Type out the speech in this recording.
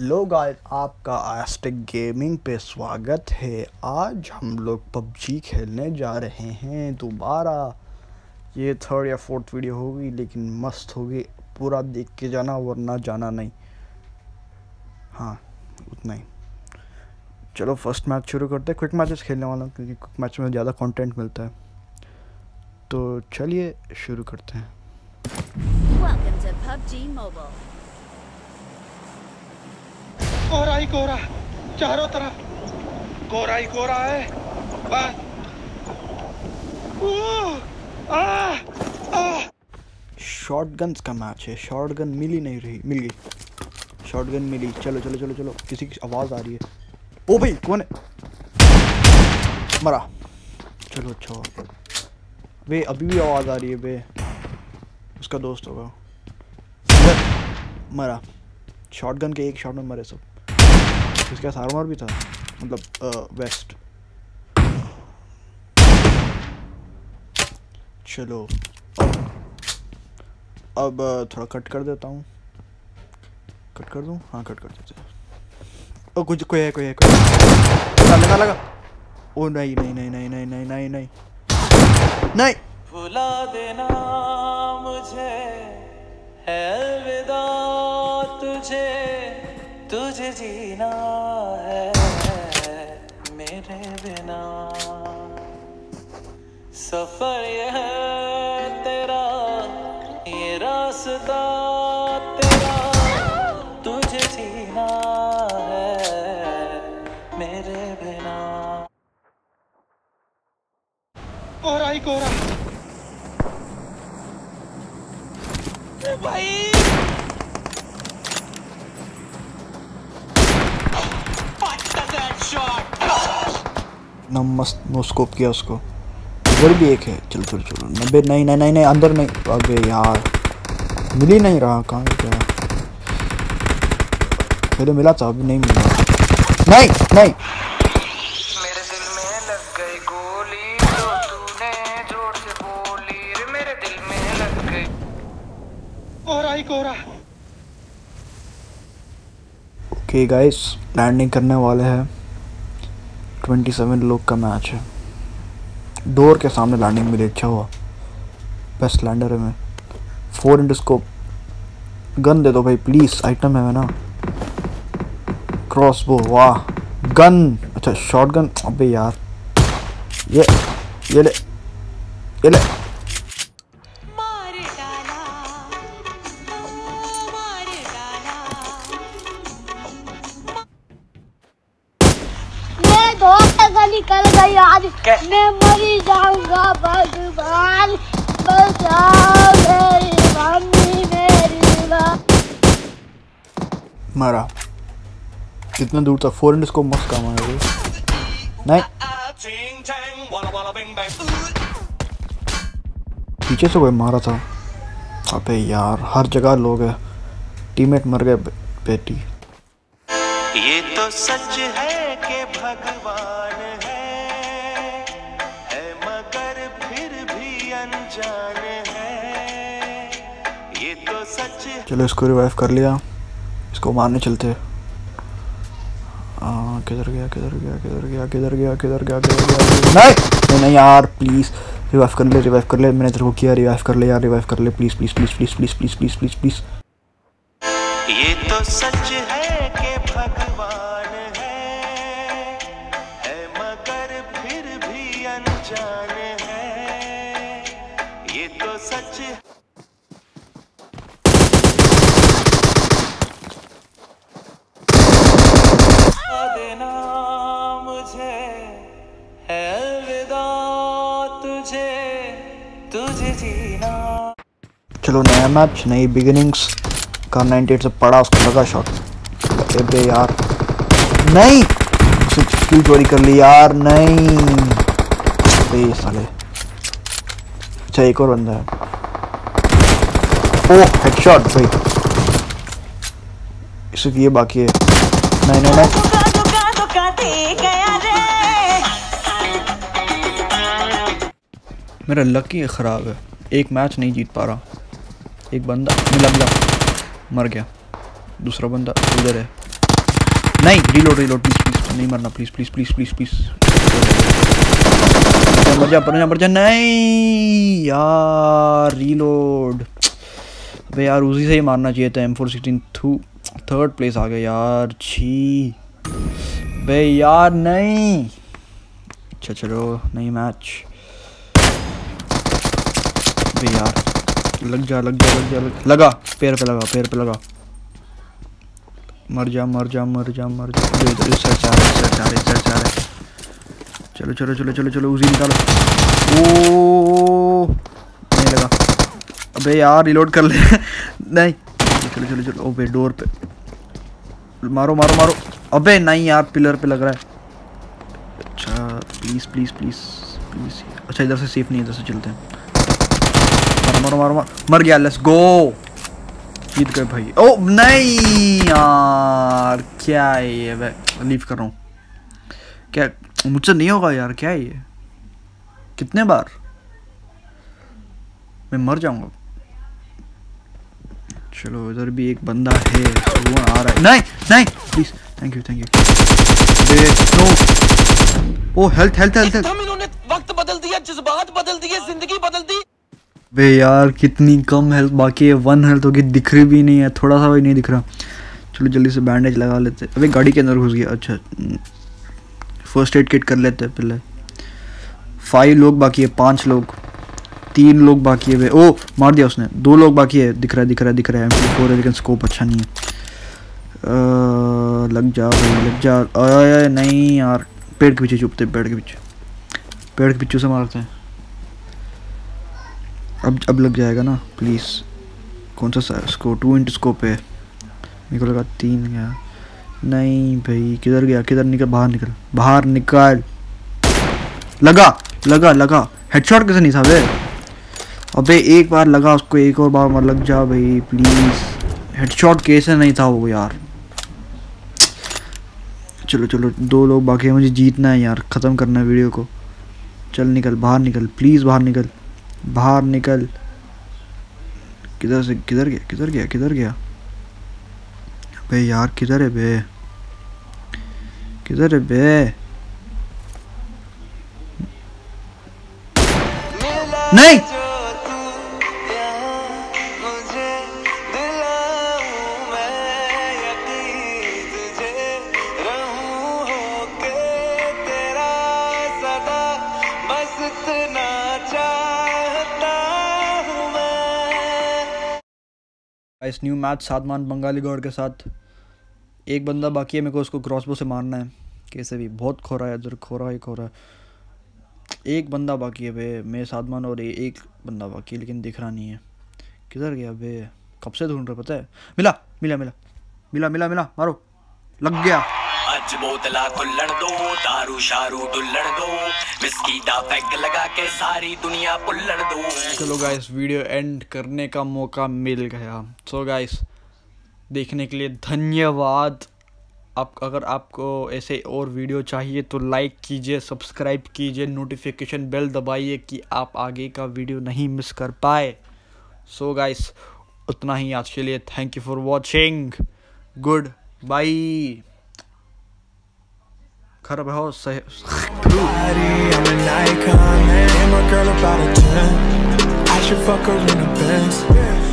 लो guys आपका आस्टिक gaming पे स्वागत है। आज हम लोग पबजी खेलने जा रहे हैं दोबारा। ये थर्ड या फोर्थ वीडियो होगी, लेकिन मस्त होगी। पूरा देख के जाना, वरना जाना नहीं। हाँ उतना ही। चलो फ़र्स्ट मैच शुरू करते हैं। क्विक मैचेस खेलने वाला क्योंकि क्विक मैच में ज़्यादा कंटेंट मिलता है। तो चलिए, शुरू करते हैं। Welcome to PUBG Mobile. कोहरा ही कोहरा चारों तरफ़। कोहरा ही कोहरा है। बस। Oh, ah, ah. Short guns का मैच है। शॉर्ट गन मिली नहीं रही मिल। गई शॉर्ट गन मिली। चलो चलो चलो चलो। किसी की आवाज़ आ रही है। ओ भाई कौन है? मरा। चलो अच्छा। वे अभी भी आवाज़ आ रही है बे उसका दोस्त होगा। मरा। शॉर्ट गन के एक शॉट में मरे सब। इसके पास आर्मर भी था। मतलब वेस्ट चलो। अब थोड़ा कट कर देता हूँ। कट कर दूँ? हाँ कट कर देते हैं। ओ कुछ कोई है कोई है कोई है। लगा लगा लगा। ओ नहीं नहीं नहीं नहीं नहीं नहीं नहीं नहीं। नहीं। भुला देना मुझे, है अलविदा तुझे तुझे जीना है मेरे बिना। सफ़र ये है तेरा, ये रास्ता तेरा, तुझे जीना है मेरे बिना। कोहरा ही कोहरा ना मस्त नो स्कोप किया उसको। इधर भी एक है। चलो चलो चलो। नब्बे, नहीं नहीं नहीं नहीं, अंदर नहीं। अबे यार। मिल ही नहीं रहा, कहाँ क्या पहले मिला था, अभी नहीं मिला। नहीं नहीं। ओके गाइस लैंडिंग करने वाले हैं। 27 लोग का मैच है। डोर के सामने लैंडिंग मिली अच्छा हुआ। बेस्ट लैंडर है मैं। फोर इंटू स्कोप गन दे दो भाई प्लीज़ आइटम है मैं ना। क्रॉसबो वाह। गन अच्छा शॉर्ट गन अबे यार। ये ये ले। ये ले। धोखे निकल गई आज। मैं मरी जाऊँगा भगवान। बचाओ मेरी मम्मी मेरी माँ मारा। कितना दूर था फोर स्कोप मस्त काम आया नहीं। पीछे से कोई मारा था। अबे यार हर जगह लोग हैं। टीममेट मर गए बेटी। तो सच है कि भगवान है। है मगर फिर भी अनजान है। ये तो सच चलो इसको रिवाइव कर लिया। इसको मारने चलते। किधर गया किधर गया किधर गया किधर गया किधर गया किधर गया नहीं नहीं यार प्लीज़ रिवाइव कर ले रिवाइव कर ले। मैंने तेरे को किया रिवाइव कर ले यार रिवाइव कर ले। Please please please please please please please please ये तो सच है कि भगवान है। है मगर फिर भी अनजान है। ये तो सच देना मुझे है अलविदा तुझे तुझे जीना। चलो नया मैच नई बिगिनिंग्स का 98 से पड़ा, उसको लगा शॉट अबे यार, नहीं! उसे चोरी कर ली यार, नहीं! साले। अच्छा एक और बंदा है। ओ हेडशॉट भाई। सिर्फ़ ये बाकी है। नहीं नहीं नहीं। मेरा लकी ख़राब है। एक मैच नहीं जीत पा रहा। एक बंदा, मिला मिला। मर गया। दूसरा बंदा उधर है। नहीं रीलोड रीलोड प्लीज़ प्लीज़ नहीं मरना please please please please please मर जा मर जा मर जा, नहीं, यार रीलोड अबे यार, उसी से ही मारना चाहिए था एम फोर सिक्सटीन थू थर्ड प्लेस आ गया यार, छी। बे यार, नहीं। अच्छा चलो, नहीं मैच बे यार। लग जा लग जा लग जा लग, लगा पैर पे लगा पैर पे लगा। मर जा मर जा मर जा मर जा। चलो चलो चलो चलो चलो उसी निकालो। ओ नहीं लगा। अबे यार रिलोड कर ले। नहीं। चलो चलो चलो ओबे डोर पे। मारो मारो मारो। अबे नहीं यार पिलर पे लग रहा है। अच्छा प्लीज़ प्लीज़ प्लीज़ प्लीज़ अच्छा इधर से सेफ़ नहीं इधर से चलते हैं। मारो मारो मारो। गया लेट्स गो जीत गए भाई। ओ, नहीं, यार, क्या है ये? मैं लीव कर रहा हूँ। क्या, मुझसे नहीं होगा यार, क्या है ये? कितने बार? मैं मर जाऊँगा। चलो, इधर भी एक बंदा है वो आ रहा है। नहीं नहीं please thank you thank you no oh health health health इन्होंने वक्त बदल दिया, जज्बात बदल दिए, ज़िंदगी बदल दी। बे यार कितनी कम हेल्थ बाकी है। वन हेल्थ होगी दिख रही भी नहीं है। थोड़ा सा भी नहीं दिख रहा। चलो जल्दी से बैंडेज लगा लेते। अबे गाड़ी के अंदर घुस गया। अच्छा। फ़र्स्ट एड किट कर लेते हैं पहले। फाइव लोग बाकी है पाँच लोग। तीन लोग बाकी है बे। ओ मार दिया उसने। दो लोग बाकी है। दिख रहा है दिख रहा है दिख रहा है। एम फोर है लेकिन स्कोप अच्छा नहीं है। अ, लग जा भाई लग जा। अय नहीं यार। पेड़ के पीछे चुपते पेड़ के पीछे। पेड़ के पीछे से मारते हैं। अब अब लग जाएगा ना प्लीज़ कौन सा स्कोप टू इंट स्कोप है मेरे को लगा तीन गया। नहीं भाई, किधर गया? किधर निकल? बाहर निकल। बाहर निकल। लगा लगा लगा। हेडशॉट कैसे नहीं था बे अबे, एक बार लगा उसको, एक और बार मत लग जा भाई प्लीज़ हेडशॉट कैसे नहीं था वो यार? चलो चलो, दो लोग बाकी हैं, मुझे जीतना है यार, ख़त्म करना है वीडियो को। चल निकल, बाहर निकल प्लीज़ बाहर निकल। बाहर निकल। किधर से, किधर गया किधर गया किधर गया? भाई यार, किधर है बे? किधर है बे? इस न्यू मैच सादमान बंगाली गौड़ के साथ। एक बंदा बाकी है, मेरे को उसको क्रॉसबो से मारना है। कैसे भी, बहुत खो रहा है, इधर खो रहा ही खो रहा है। एक बंदा बाकी है, बे मैं सादमान और एक बंदा बाकी है, लेकिन दिख रहा नहीं है। किधर गया, बे? कब से ढूंढ रहे पता है? मिला मिला मिला। मिला मिला मिला, मारो। लग गया। मच बोतला तुल्लड़ दो, दारू शारू डुल्लड़ दो। विस्की दा पैग लगा के सारी दुनिया पुल्लड़ दो। चलो गाइस वीडियो एंड करने का मौका मिल गया। सो so गाइस देखने के लिए धन्यवाद। आप, अगर आपको ऐसे और वीडियो चाहिए तो लाइक कीजिए सब्सक्राइब कीजिए नोटिफिकेशन बेल दबाइए कि आप आगे का वीडियो नहीं मिस कर पाए। सो so गाइस उतना ही आज के लिए thank you for watching good bye Cut say I'm an icon, my girl about a 10 I should fuck her in the Benz.